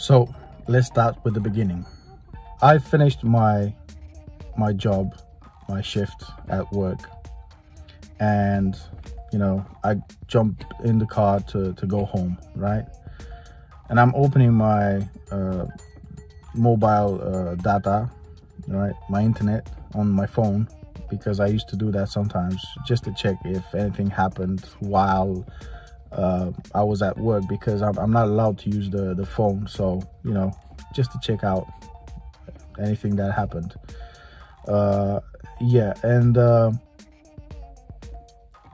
So let's start with the beginning. I finished my my job, my shift at work, and you know I jumped in the car to to go home, right? And I'm opening my uh, mobile uh, data, right? My internet on my phone because I used to do that sometimes just to check if anything happened while uh, I was at work because I'm, I'm, not allowed to use the, the phone. So, you know, just to check out anything that happened. Uh, yeah, and uh,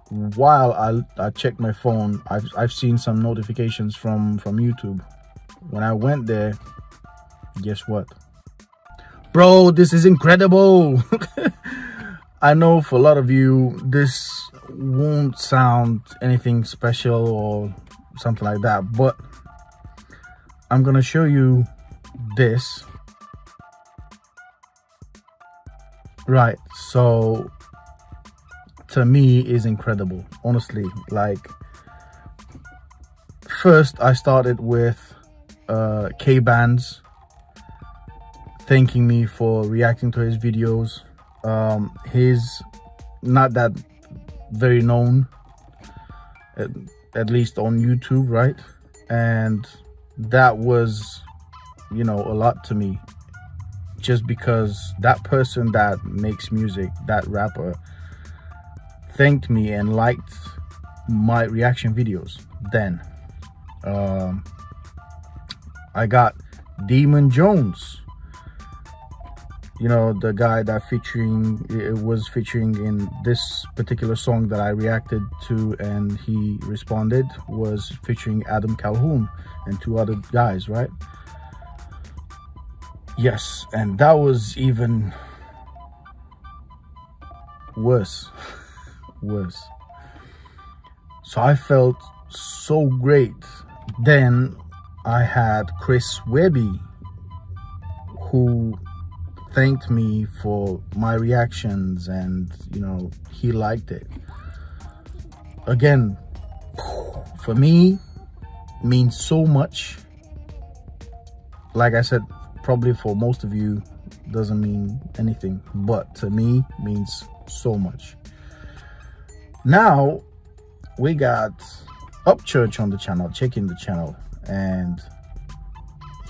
while I, I checked my phone, I've, I've seen some notifications from, from YouTube. When I went there, guess what? Bro, this is incredible! I know for a lot of you, this won't sound anything special or something like that but I'm gonna show you this. Right so to me is incredible honestly like first I started with uh, K-Bands thanking me for reacting to his videos. Um, he's not that very known at, at least on YouTube, right? And that was, you know, a lot to me just because that person that makes music, that rapper, thanked me and liked my reaction videos then. Um, I got Demun Jones you know the guy that featuring it was featuring in this particular song that i reacted to and he responded was featuring adam calhoun and two other guys right? Yes and that was even worse worse. So i felt so great. Then i had chris webby who thanked me for my reactions and you know he liked it. Again for me means so much. Like i said probably for most of you doesn't mean anything but to me means so much. Now we got Upchurch on the channel checking the channel and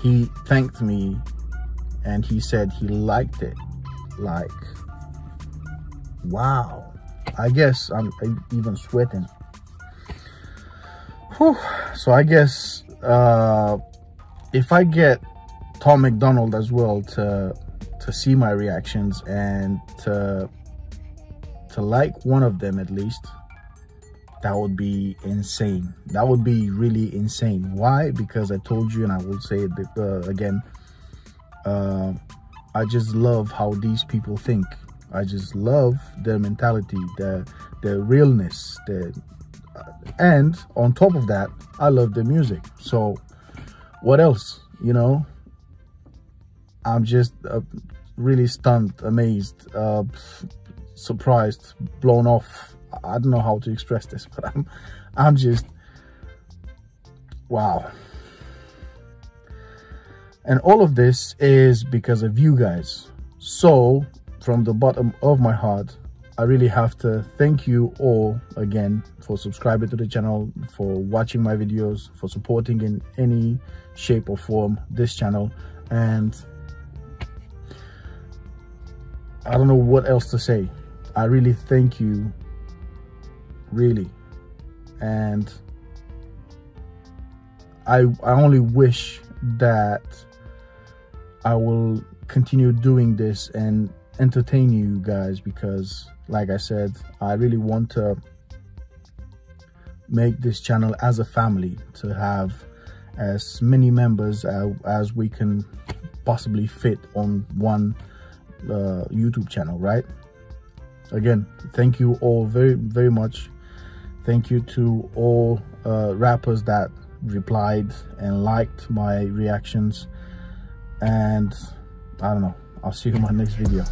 he thanked me and he said he liked it. Like wow. I guess i'm even sweating. Whew. so i guess uh if i get Tom MacDonald as well to to see my reactions and to to like one of them at least that would be insane. That would be really insane. Why? Because i told you and i will say it uh, again uh, I just love how these people think. I just love their mentality, their their realness, their uh, and on top of that, I love their music. So, what else? You know, I'm just uh, really stunned, amazed, uh, surprised, blown off. I don't know how to express this, but I'm, I'm just, wow. And all of this is because of you guys. So from the bottom of my heart, I really have to thank you all again for subscribing to the channel, for watching my videos, for supporting in any shape or form this channel. And I don't know what else to say. I really thank you, really. And I, I only wish that I will continue doing this and entertain you guys because like I said, I really want to make this channel as a family to have as many members as, as we can possibly fit on one uh, YouTube channel, right? Again, thank you all very, very much. Thank you to all uh, rappers that replied and liked my reactions and I don't know. I'll see you in my next video.